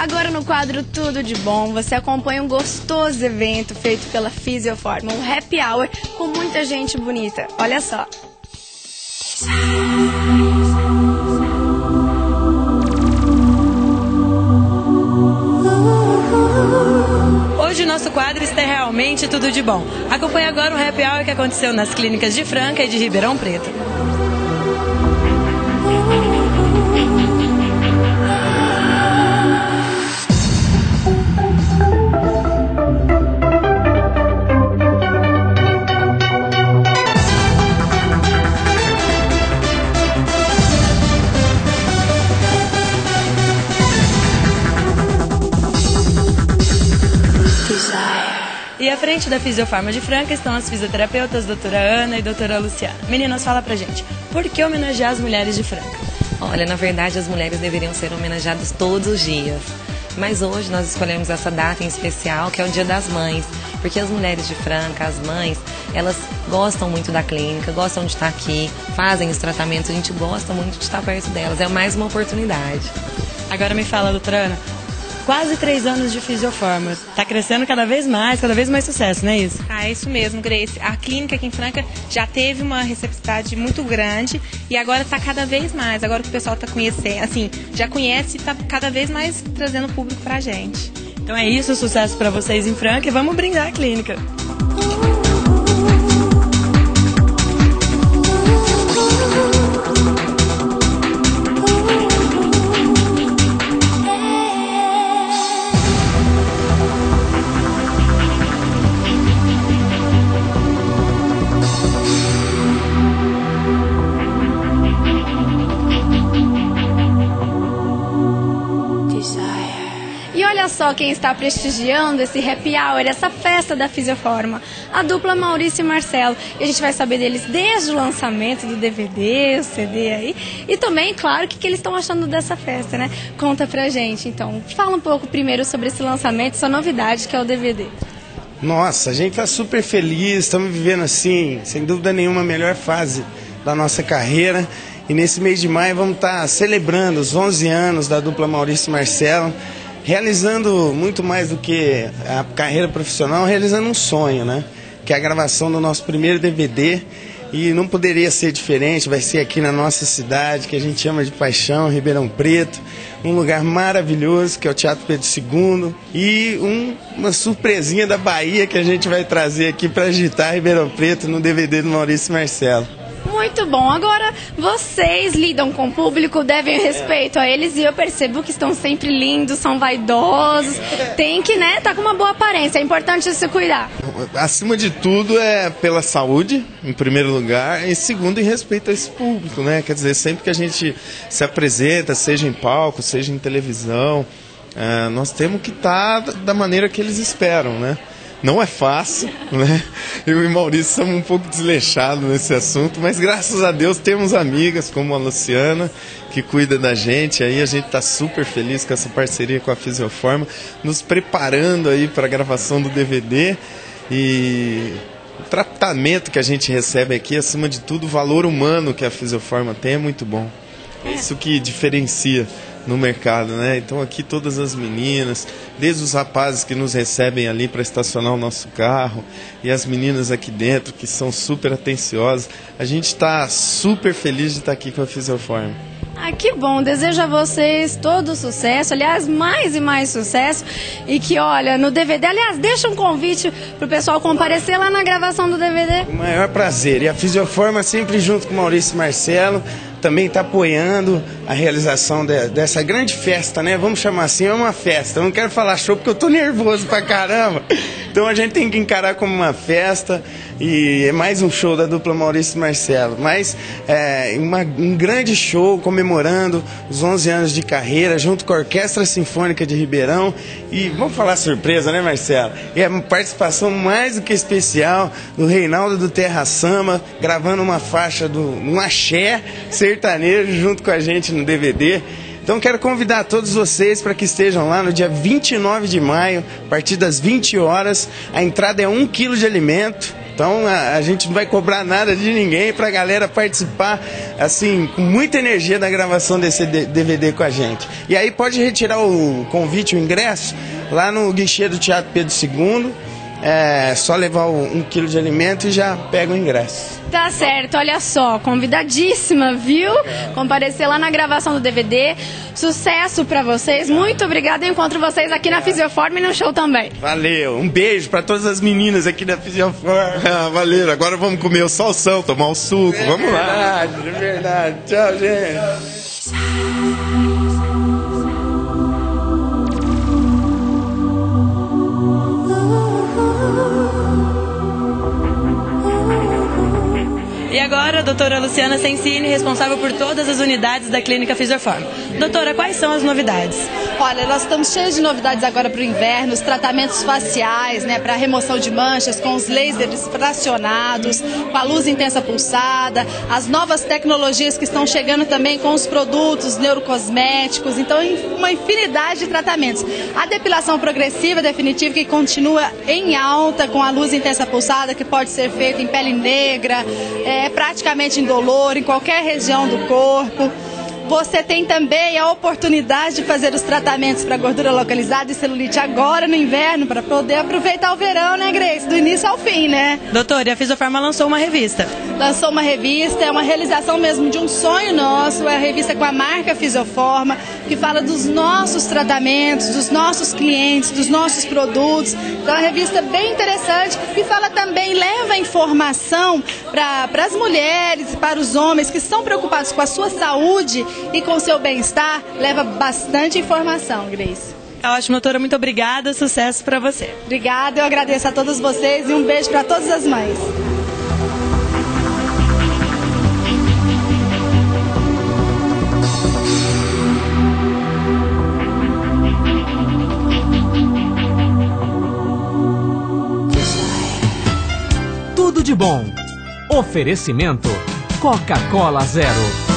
Agora no quadro Tudo de Bom, você acompanha um gostoso evento feito pela Fisioforma, um happy hour com muita gente bonita. Olha só. Hoje o nosso quadro está realmente tudo de bom. Acompanhe agora o happy hour que aconteceu nas clínicas de Franca e de Ribeirão Preto. E à frente da Fisiofarma de Franca estão as fisioterapeutas doutora Ana e doutora Luciana. Meninas, fala pra gente, por que homenagear as mulheres de Franca? Olha, na verdade as mulheres deveriam ser homenageadas todos os dias. Mas hoje nós escolhemos essa data em especial, que é o Dia das Mães, porque as mulheres de Franca, as mães, elas gostam muito da clínica, gostam de estar aqui, fazem os tratamentos, a gente gosta muito de estar perto delas, é mais uma oportunidade. Agora me fala, doutora Ana, quase três anos de fisioforma. Está crescendo cada vez mais, cada vez mais sucesso, não é isso? Ah, é isso mesmo, Grace. A clínica aqui em Franca já teve uma receptividade muito grande e agora está cada vez mais. Agora que o pessoal está conhecendo, assim, já conhece e está cada vez mais trazendo público para a gente. Então é isso, sucesso para vocês em Franca e vamos brindar a clínica. Olha só quem está prestigiando esse happy hour, essa festa da Fisioforma, a dupla Maurício e Marcelo. E a gente vai saber deles desde o lançamento do DVD, o CD aí, e também, claro, o que, que eles estão achando dessa festa, né? Conta pra gente, então. Fala um pouco primeiro sobre esse lançamento, essa novidade que é o DVD. Nossa, a gente tá super feliz, estamos vivendo assim, sem dúvida nenhuma, a melhor fase da nossa carreira. E nesse mês de maio vamos estar celebrando os 11 anos da dupla Maurício e Marcelo, realizando muito mais do que a carreira profissional, realizando um sonho, né? Que é a gravação do nosso primeiro DVD. E não poderia ser diferente, vai ser aqui na nossa cidade, que a gente ama de paixão, Ribeirão Preto, um lugar maravilhoso que é o Teatro Pedro II, e um, uma surpresinha da Bahia que a gente vai trazer aqui para agitar Ribeirão Preto no DVD do Maurício Marcelo. Muito bom. Agora, vocês lidam com o público, devem respeito a eles e eu percebo que estão sempre lindos, são vaidosos. Tem que, né, tá com uma boa aparência. É importante se cuidar. Acima de tudo é pela saúde, em primeiro lugar, e segundo em respeito a esse público, né? Quer dizer, sempre que a gente se apresenta, seja em palco, seja em televisão, é, nós temos que estar da maneira que eles esperam, né? Não é fácil, né? Eu e Maurício somos um pouco desleixados nesse assunto, mas graças a Deus temos amigas como a Luciana, que cuida da gente. Aí a gente está super feliz com essa parceria com a Fisioforma, nos preparando aí para a gravação do DVD e o tratamento que a gente recebe aqui, acima de tudo, o valor humano que a Fisioforma tem é muito bom. É isso que diferencia no mercado, né? Então aqui todas as meninas, desde os rapazes que nos recebem ali para estacionar o nosso carro e as meninas aqui dentro que são super atenciosas, a gente está super feliz de estar aqui com a Fisioforma. Ah, que bom. Desejo a vocês todo sucesso, aliás, mais e mais sucesso. E que, olha, no DVD, aliás, deixa um convite pro pessoal comparecer lá na gravação do DVD. O maior prazer. E a Fisioforma sempre junto com o Maurício e Marcelo também está apoiando a realização de, dessa grande festa, né? Vamos chamar assim, é uma festa. Eu não quero falar show porque eu tô nervoso pra caramba. Então a gente tem que encarar como uma festa e é mais um show da dupla Maurício e Marcelo. Mas é uma, um grande show comemorando os 11 anos de carreira junto com a Orquestra Sinfônica de Ribeirão. E vamos falar surpresa, né, Marcelo? E a participação mais do que especial do Reinaldo do Terra Samba, gravando uma faixa do um axé sertanejo junto com a gente no DVD. Então quero convidar todos vocês para que estejam lá no dia 29 de maio, a partir das 20 horas. A entrada é um quilo de alimento Então a, a gente não vai cobrar nada de ninguém para a galera participar assim com muita energia da gravação desse DVD com a gente. E aí pode retirar o convite, o ingresso lá no guichê do Teatro Pedro II é só levar um quilo de alimento e já pega o ingresso. Tá certo, olha só, convidadíssima, viu? Comparecer lá na gravação do DVD. Sucesso para vocês, muito obrigada. Eu encontro vocês aqui na Fisioforma e no show também. Valeu, um beijo para todas as meninas aqui da Fisioforma. Ah, valeu, agora vamos comer o salsão, tomar um suco, é vamos lá. Verdade, verdade. Tchau, gente. E agora, a doutora Luciana Sensini, responsável por todas as unidades da Clínica Fisioform. Doutora, quais são as novidades? Olha, nós estamos cheios de novidades agora para o inverno, os tratamentos faciais, né, para remoção de manchas, com os lasers fracionados, com a luz intensa pulsada, as novas tecnologias que estão chegando também com os produtos neurocosméticos, então uma infinidade de tratamentos. A depilação progressiva definitiva que continua em alta com a luz intensa pulsada, que pode ser feita em pele negra, é, é praticamente indolor em qualquer região do corpo. Você tem também a oportunidade de fazer os tratamentos para gordura localizada e celulite agora no inverno, para poder aproveitar o verão, né, Grace? Do início ao fim, né? Doutora, e a Fisiofarma lançou uma revista. Lançou uma revista, é uma realização mesmo de um sonho nosso, é a revista com a marca Fisioforma, que fala dos nossos tratamentos, dos nossos clientes, dos nossos produtos. Então, é uma revista bem interessante e fala também, leva informação para as mulheres, para os homens que estão preocupados com a sua saúde e com o seu bem-estar, leva bastante informação, Grace. Tá ótimo, doutora. Muito obrigada. Sucesso para você. Obrigada. Eu agradeço a todos vocês e um beijo para todas as mães. Oferecimento Coca-Cola Zero.